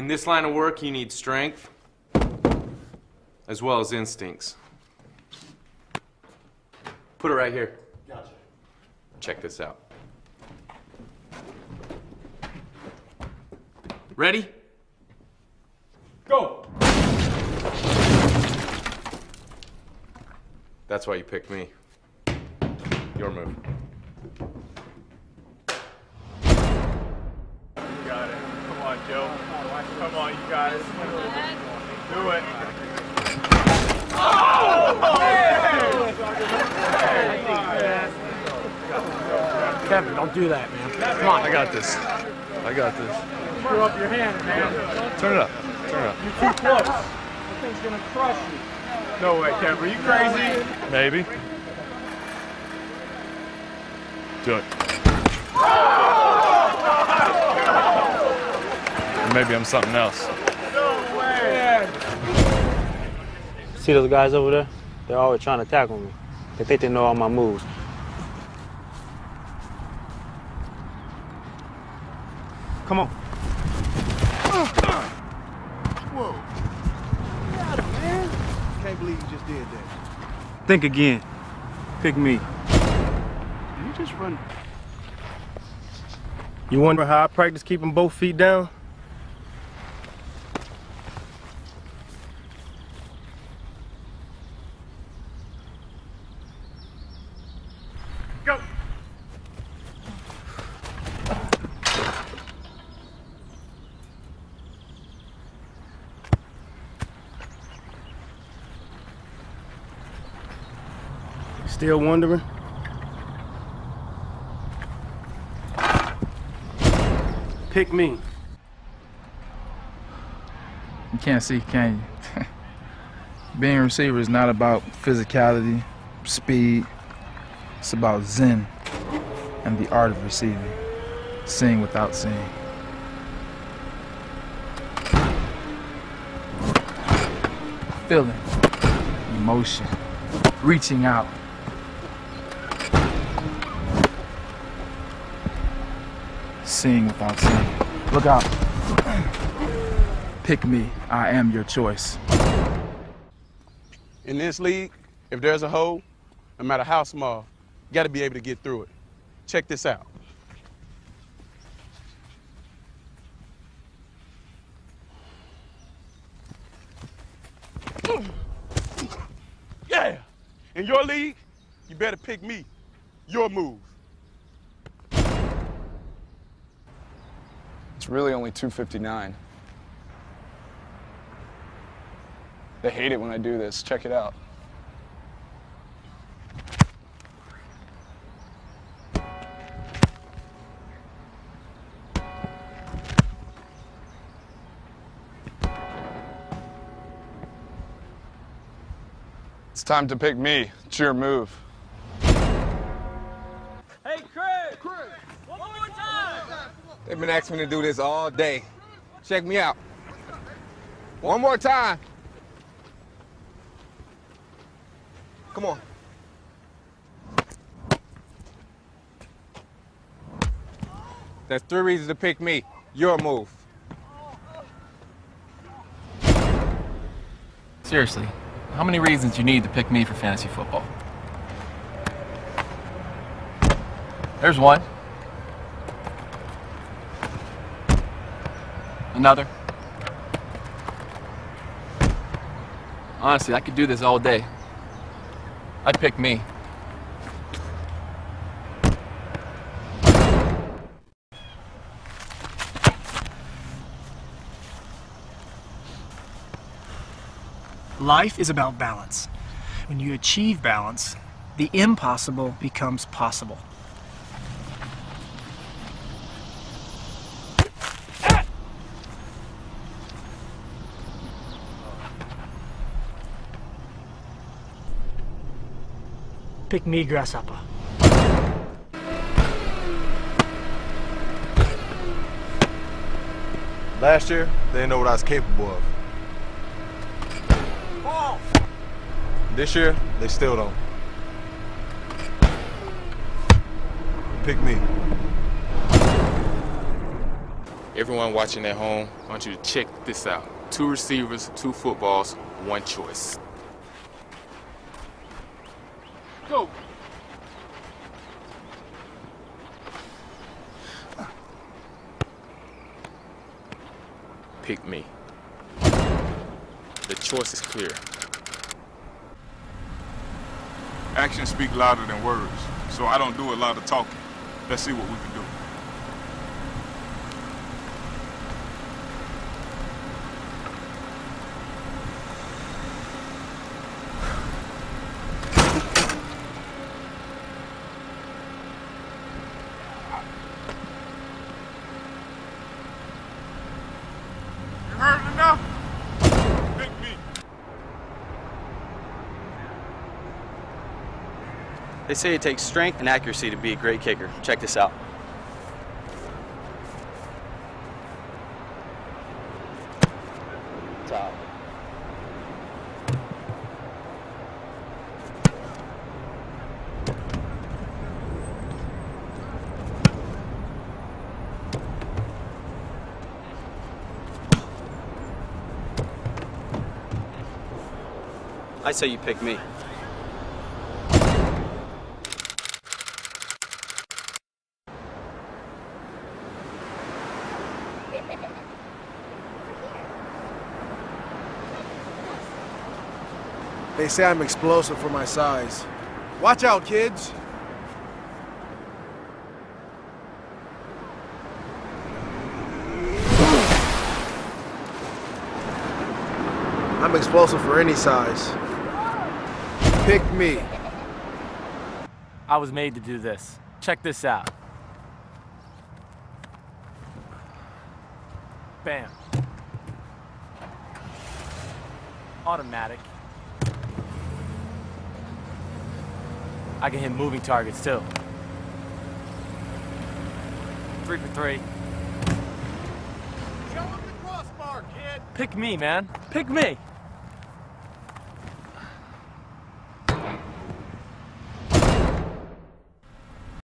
In this line of work, you need strength as well as instincts. Put it right here. Gotcha. Check this out. Ready? Go! That's why you picked me. Your move. Got it. Come on, Joe. Come on, you guys. Do it. Oh! Kevin, don't do that, man. Come on. I got this. I got this. Screw up your hand, man. Turn it up. Turn it up. You're too close. That thing's gonna crush you. No way, Kevin. Are you crazy? Maybe. Do it. Or maybe I'm something else. No way. See those guys over there? They're always trying to tackle me. They think they know all my moves. Come on. Whoa. Get out man. Can't believe you just did that. Think again. Pick me. You just run. You wonder how I practice keeping both feet down? Still wondering? Pick me. You can't see, can you? Being a receiver is not about physicality, speed. It's about zen and the art of receiving, seeing without seeing. Feeling, emotion, reaching out. Seeing without seeing. Look out. Pick me. I am your choice. In this league, if there's a hole, no matter how small, you got to be able to get through it. Check this out. Yeah. In your league, you better pick me. Your move. It's really only 259. They hate it when I do this. Check it out. It's time to pick me. It's your move. Been asking me to do this all day. Check me out. One more time. Come on. That's three reasons to pick me. Your move. Seriously, how many reasons you need to pick me for fantasy football? There's one. Another. Honestly, I could do this all day. I'd pick me. Life is about balance. When you achieve balance, the impossible becomes possible. Pick me, Grasshopper. Last year, they didn't know what I was capable of. This year, they still don't. Pick me. Everyone watching at home, I want you to check this out. Two receivers, two footballs, one choice. Go! Pick me. The choice is clear. Actions speak louder than words, so I don't do a lot of talking. Let's see what we can do. They say it takes strength and accuracy to be a great kicker. Check this out. Top. I say you pick me. They say I'm explosive for my size. Watch out, kids. I'm explosive for any size. Pick me. I was made to do this. Check this out. Bam. Automatic. I can hit moving targets too. Three for three. Show him the crossbar, kid. Pick me, man. Pick me.